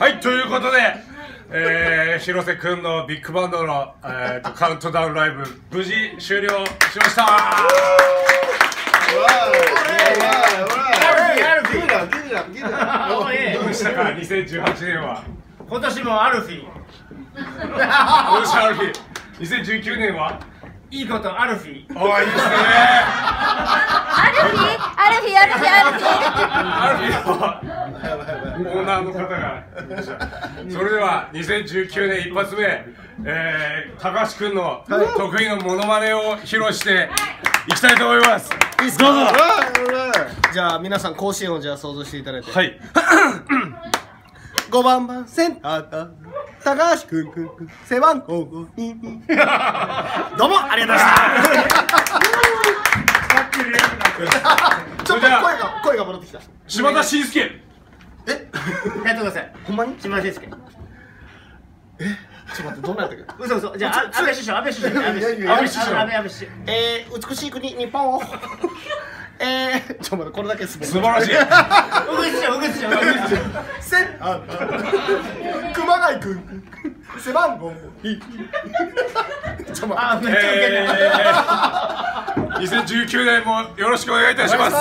はい、ということで、えー、広瀬くんのビッグバンドの、えー、とカウントダウンライブ、無事終了しましたどうでしたか、2018年は。今年もアルフィー今年アルフィー、2019年はいいことアルフィーおーいいですねアルフィアルフィアルフィアルフィアルフィーーナーの方がそれでは2019年一発目、えー、高橋くんの得意のモノマネを披露していきたいと思います。いいですか？どうぞ。じゃあ皆さん甲子園をじゃあ想像していただいて。はい。5番番センター高橋くんくんくん背番号5 どうもありがとうございました。ちょっと声が声が戻ってきた。島田紳介やってください。ほんまに？島田紳介ちょっと待ってどんなやったっけ嘘嘘。じゃああ安倍首相安倍首相安倍首相。安倍首相。安倍安倍首相。えー、美しい国日本を。えー、ちょっと待ってこれだけ滑る素晴らしい。うぐいすじゃんうぐいすじゃんうぐいすじゃんセンター熊谷くん背番号。2ちょっと待あめっちゃウケるえー、2019年もよろしくお願いいたします